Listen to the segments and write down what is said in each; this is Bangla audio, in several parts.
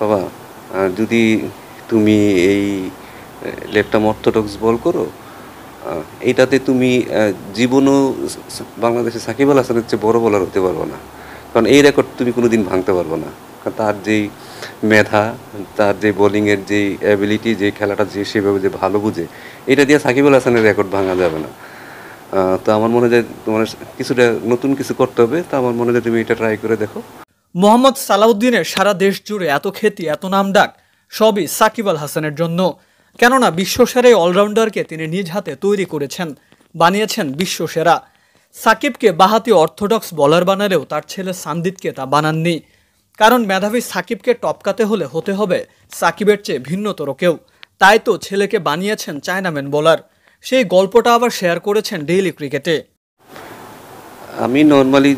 বাবা যদি তুমি এই লেফটাম অর্থোডক্স বল করো এইটাতে তুমি জীবনও বাংলাদেশে সাকিব আল হাসানের চেয়ে বড় বলার হতে পারব না। কারণ এই রেকর্ড তুমি কোনো দিন ভাঙতে পারব না। কারণ তার যেই মেধা, তার যে বোলিংয়ের যে অ্যাবিলিটি যে খেলাটা যে সেভাবে যে ভালো বুঝে, এটা দিয়ে সাকিব আল হাসানের রেকর্ড ভাঙা যাবে না। তো আমার মনে হয় তোমার কিছুটা নতুন কিছু করতে হবে। তো আমার মনে হয় তুমি এটা ট্রাই করে দেখো। মোহাম্মদ সালাউদ্দিনের সারা দেশ জুড়ে এত খ্যাতি, এত নাম ডাক, সবই সাকিব আল হাসানের জন্য। কেননা বিশ্বসেরা এই অলরাউন্ডারকে তিনি নিজ হাতে তৈরি করেছেন, বানিয়েছেন বিশ্বসেরা সাকিবকে বাহাতি অর্থোডক্স বলার বানালেও তার ছেলে সান্দিদকে তা বানাননি। কারণ মেধাবী সাকিবকে টপকাতে হলে হতে হবে সাকিবের চেয়ে ভিন্নতর কেউ। তাই তো ছেলেকে বানিয়েছেন চায়নাম্যান বলার। সেই গল্পটা আবার শেয়ার করেছেন ডেইলি ক্রিকেটে। আমি নর্মালি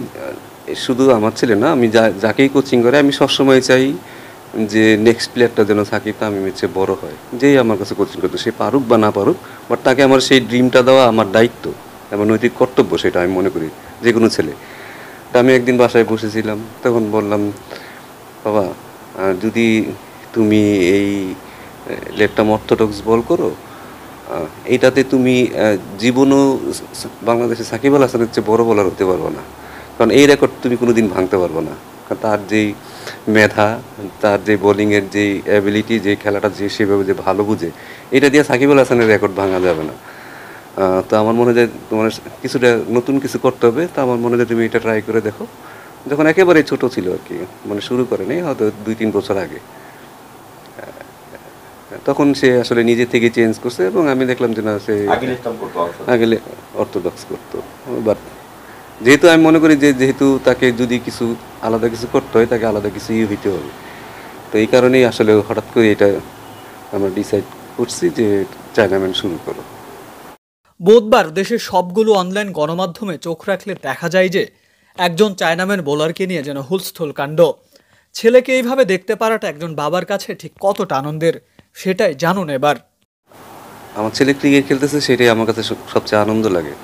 শুধু আমার ছেলে না, আমি যা যাকেই কোচিং করে, আমি সবসময় চাই যে নেক্সট প্লেয়ারটা যেন সাকিব তামিমের চেয়ে বড় হয়। যেই আমার কাছে কোচিং করতো, সে পারুক বা না পারুক বাট তাকে আমার সেই ড্রিমটা দেওয়া আমার দায়িত্ব আমার নৈতিক কর্তব্য সেটা আমি মনে করি যে কোনো ছেলে। তা আমি একদিন বাসায় বসেছিলাম, তখন বললাম, বাবা যদি তুমি এই লেফটাম অর্থোডক্স বল করো এইটাতে তুমি জীবনও বাংলাদেশে সাকিব আল হাসানের চেয়ে বড় বলার হতে পারব না। কারণ এই রেকর্ড তুমি কোনো দিন ভাঙতে পারব না। কারণ তার যেই মেধা তার যে বোলিংয়ের যে অ্যাবিলিটি যে খেলাটা যে সেভাবে যে ভালো বুঝে এটা দিয়ে সাকিব আল হাসানের রেকর্ড ভাঙা যাবে না। তো আমার মনে হয় তোমার কিছুটা নতুন কিছু করতে হবে তো আমার মনে হয় তুমি এটা ট্রাই করে দেখো। যখন একেবারে ছোট ছিল আর কি মানে শুরু করেনি হয়তো দুই তিন বছর আগে। তখন সে আসলে নিজে থেকে চেঞ্জ করছে এবং আমি দেখলাম যে না সে আগে অর্থোডক্স করতো। বাট যেহেতু আমি মনে করি যে যেহেতু তাকে যদি কিছু আলাদা কিছু করতে হয় তাকে আলাদা কিছু ইয়ে হইতে হবে। তো এই কারণেই আসলে হঠাৎ করে এটা আমরা ডিসাইড করছি যে চায়নাম্যান শুরু করো। বুধবার দেশের সবগুলো অনলাইন গণমাধ্যমে চোখ রাখলে দেখা যায় যে একজন চায়নাম্যান বোলারকে নিয়ে যেন হুলস্থুল কাণ্ড। ছেলেকে এইভাবে দেখতে পারাটা একজন বাবার কাছে ঠিক কতটা আনন্দের সেটাই জানুন এবার। আমার ছেলে ক্রিকেট খেলতেছে সেটাই আমার কাছে সবচেয়ে আনন্দ লাগে।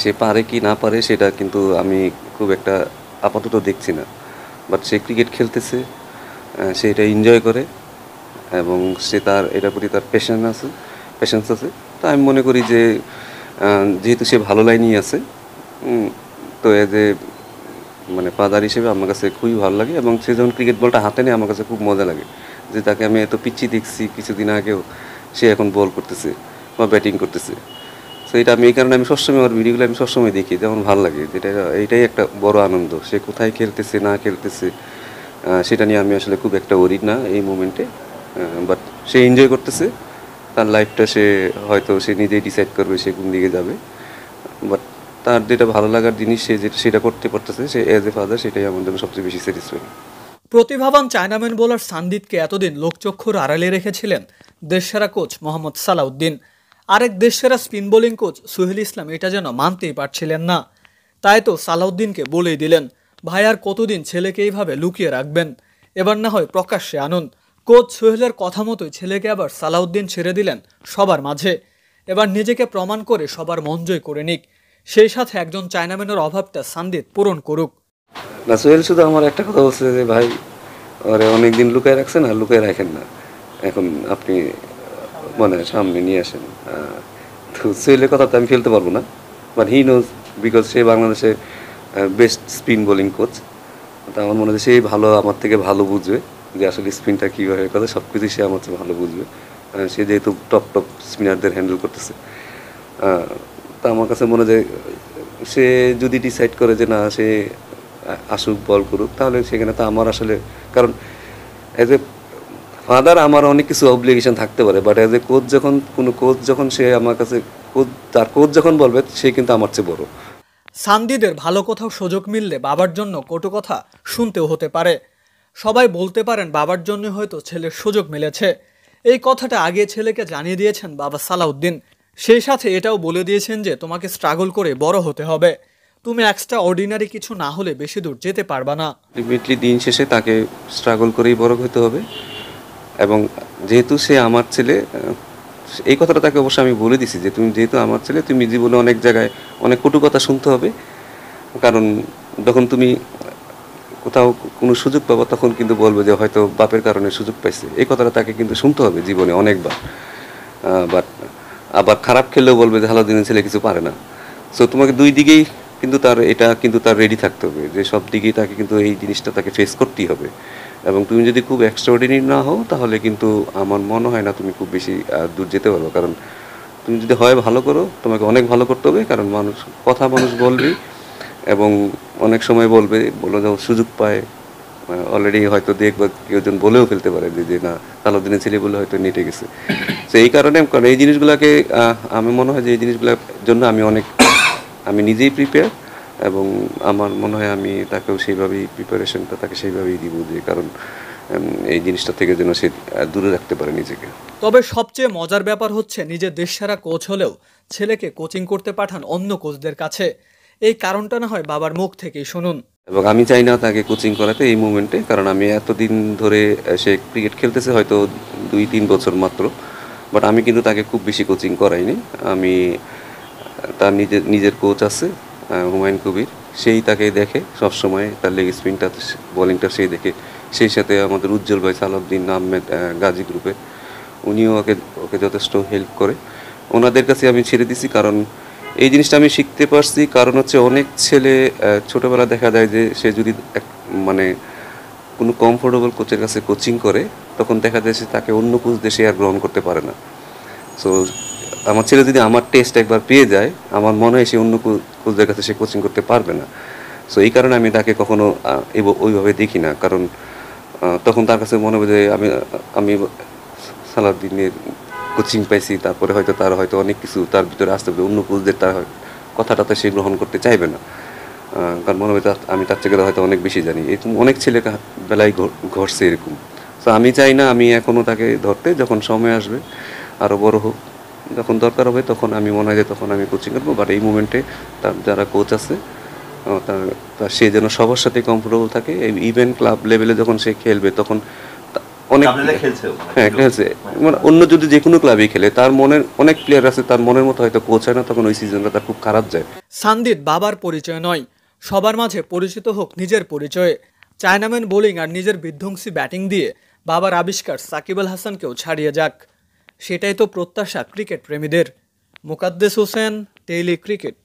সে পারে কি না পারে সেটা কিন্তু আমি খুব একটা আপাতত দেখছি না। বাট সে ক্রিকেট খেলতেছে সে এটা এনজয় করে এবং সে তার, এটার প্রতি তার পেশেন্স আছে পেশেন্স আছে। তো আমি মনে করি যে যেহেতু সে ভালো লাইনই আছে তো এ মানে ফাদার হিসেবে আমার কাছে খুবই ভালো লাগে এবং সে যখন ক্রিকেট বলটা হাতে নেয়, আমার কাছে খুব মজা লাগে যে তাকে আমি এত পিচ্ছি দেখছি, কিছুদিন আগেও সে এখন বল করতেছে বা ব্যাটিং করতেছে। তো এটা আমি এই কারণে আমি সবসময় আমার ভিডিওগুলো আমি সবসময় দেখি, যেমন ভালো লাগে। যেটা এইটাই একটা বড় আনন্দ, সে কোথায় খেলতেছে, না খেলতেছে সেটা নিয়ে আমি আসলে খুব একটা ওরিড না এই মোমেন্টে বাট সে এনজয় করতেছে, তার লাইফটা সে হয়তো সে নিজেই ডিসাইড করবে সে কোন দিকে যাবে। বাট তার যেটা ভালো লাগার জিনিস, সে যেটা সেটা করতে পারতেছে, সে এজ এ ফাদার সেটাই আমার জন্য সবচেয়ে বেশি স্যাটিসফাই প্রতিভাবান চায়নাম্যান বোলার সান্দিদকে এতদিন লোকচক্ষুর আড়ালে রেখেছিলেন দেশসেরা কোচ মোহাম্মদ সালাউদ্দিন। আরেক দেশসেরা spin bowling coach Suhel Islam এটা যেন মানতেই পারছিলেন না। তাই তো সালাউদ্দিনকে বলেই দিলেন, ভাই, আর কতদিন ছেলেকে এইভাবে লুকিয়ে রাখবেন? এবার না হয় প্রকাশ্যে আনুন। কোচ সোহেলের কথা মতোই ছেলেকে আবার সালাউদ্দিন ছেড়ে দিলেন সবার মাঝে। এবার নিজেকে প্রমাণ করে সবার মন জয় করে নিক। সেই সাথে একজন চায়নাম্যানের অভাবটা সান্দিদ পূরণ করুক। না, সোহেল শুধু আমার একটা কথা বলছে যে, ভাই, ওরে অনেকদিন লুকায় রাখছেন আর লুকায় রাখেন না। এখন আপনি মানে সামনে নিয়ে আসেন। তো কথা তো আমি ফেলতে পারব না। বাট হি নোজ বিকজ সে বাংলাদেশের বেস্ট স্পিন বোলিং কোচ তো আমার মনে হয় সেই ভালো, আমার থেকে ভালো বুঝবে যে আসলে স্পিনটা কীভাবে কথা সব কিছুই সে আমার চেয়ে ভালো বুঝবে। সে যেহেতু টপ টপ স্পিনারদের হ্যান্ডেল করতেছে। তা আমার কাছে মনে হয় সে যদি ডিসাইড করে যে না, সে আসুক বল করুক, তাহলে সেখানে তো আমার আসলে, কারণ অ্যাজ এ ফাদার আমার অনেক কিছু অব্লিগেশন থাকতে পারে বাট অ্যাজ এ কোচ যখন কোনো কোচ যখন সে আমার কাছে কোচ তার কোচ যখন বলবে সে কিন্তু আমার চেয়ে বড়। সান্দিদের ভালো কোথাও সুযোগ মিললে বাবার জন্য কটু কথা শুনতেও হতে পারে। সবাই বলতে পারেন বাবার জন্য হয়তো ছেলের সুযোগ মিলেছে। এই কথাটা আগে ছেলেকে জানিয়ে দিয়েছেন বাবা সালাউদ্দিন। সেই সাথে এটাও বলে দিয়েছেন যে তোমাকে স্ট্রাগল করে বড় হতে হবে। তুমি এক্সট্রা অর্ডিনারি কিছু না হলে বেশি দূর যেতে পারবা না। আলটিমেটলি দিন শেষে তাকে স্ট্রাগল করেই বড় হতে হবে। এবং যেহেতু সে আমার ছেলে এই কথাটা তাকে অবশ্যই আমি বলে দিছি যে তুমি যেহেতু আমার ছেলে, তুমি জীবনে অনেক জায়গায় অনেক কটু কথা শুনতে হবে। কারণ যখন তুমি কোথাও কোনো সুযোগ পাবো, তখন কিন্তু বলব যে হয়তো বাপের কারণে সুযোগ পাইছে। এই কথাটা তাকে কিন্তু শুনতে হবে জীবনে অনেকবার। বাট আবার খারাপ খেললেও বলবে যে দিনের ছেলে কিছু পারে না। সো তোমাকে দুই দিকেই কিন্তু তার, এটা কিন্তু তার রেডি থাকতে হবে। যে সব দিকেই তাকে কিন্তু এই জিনিসটা তাকে ফেস করতেই হবে। এবং তুমি যদি খুব এক্সট্রাঅর্ডিনারি না হও, তাহলে কিন্তু আমার মনে হয় না তুমি খুব বেশি দূর যেতে পারো কারণ তুমি যদি হয় ভালো করো, তোমাকে অনেক ভালো করতে হবে। কারণ মানুষ, কথা মানুষ বলবে এবং অনেক সময় বলবে, বলে যাও সুযোগ পায়। অলরেডি হয়তো দেখবা কেউ জন বলেও ফেলতে পারে যে না সালাউদ্দিনের ছেলে বলে হয়তো নেটে গেছে। তো এই কারণে, কারণ এই জিনিসগুলোকে আমি মনে হয় যে এই জিনিসগুলোর জন্য আমি অনেক আমি নিজেই প্রিপেয়ার এবং আমার মনে হয় আমি তাকেও সেইভাবেই প্রিপারেশনটা তাকে সেইভাবেই দিব যে কারণ এই জিনিসটা থেকে যেন সে দূরে রাখতে পারে নিজেকে। তবে সবচেয়ে মজার ব্যাপার হচ্ছে নিজের দেশসেরা কোচ হলেও ছেলেকে কোচিং করতে পাঠান অন্য কোচদের কাছে। এই কারণটা না হয় বাবার মুখ থেকেই শুনুন। এবং আমি চাই না তাকে কোচিং করাতে এই মুমেন্টে কারণ আমি এতদিন ধরে সে ক্রিকেট খেলতেছে হয়তো দুই তিন বছর মাত্র বাট আমি কিন্তু তাকে খুব বেশি কোচিং করাইনি। আমি তার নিজের নিজের কোচ আছে হুমায়ুন কবির। সেই তাকে দেখে সবসময় তার লেগ স্পিনটা বোলিংটা সেই দেখে। সেই সাথে আমাদের উজ্জ্বল ভাই সালাউদ্দিন আহমেদ গাজী গ্রুপে উনিও ওকে ওকে যথেষ্ট হেল্প করে। ওনাদের কাছে আমি ছেড়ে দিছি কারণ এই জিনিসটা আমি শিখতে পারছি। কারণ হচ্ছে অনেক ছেলে ছোটবেলা দেখা যায় যে সে যদি এক- মানে কোনো কমফোর্টেবল কোচের কাছে কোচিং করে, তখন দেখা যায় সে তাকে অন্য কোচ দেশে আর গ্রহণ করতে পারে না। সো আমার ছেলে যদি আমার টেস্ট একবার পেয়ে যায়, আমার মনে হয় সে অন্য কোচদের কাছে সে কোচিং করতে পারবে না। সো এই কারণে আমি তাকে কখনো ওইভাবে দেখি না। কারণ তখন তার কাছে মনে হবে যে আমি আমি সালাউদ্দিনের কোচিং পাইছি, তারপরে হয়তো তার হয়তো অনেক কিছু তার ভিতরে আসতে হবে। অন্য কোচদের তার হয়- কথাটাতে সে গ্রহণ করতে চাইবে না। কারণ মনে হবে আমি তার থেকে হয়তো অনেক বেশি জানি। এরকম অনেক ছেলে বেলায় ঘটছে এরকম। তো আমি চাই না, আমি এখনও তাকে ধরতে, যখন সময় আসবে আরও বড় হোক। যখন দরকার হবে তখন আমি মনে হয় যে তখন আমি কোচিং করব। বাট এই মুমেন্টে তার যারা কোচ আছে তার তার সে যেন সবার সাথে কমফোর্টেবল থাকে। ইভেন ক্লাব লেভেলে যখন সে খেলবে তখন অনেক মানে হ্যাঁ খেলছে। মানে অন্য যদি যে কোনো ক্লাবেই খেলে তার মনের অনেক প্লেয়ার আছে তার মনের মতো হয়তো কোচ হয় না তখন ওই সিজনটা তার খুব খারাপ যায়। সান্দিত বাবার পরিচয় নয় সবার মাঝে পরিচিত হোক নিজের পরিচয়ে। চায়নাম্যান বোলিং আর নিজের বিধ্বংসী ব্যাটিং দিয়ে বাবার আবিষ্কার সাকিব আল হাসানকেও ছাড়িয়ে যাক। সেটাই তো প্রত্যাশা ক্রিকেট প্রেমীদের। Mokaddes Hossain daily cricket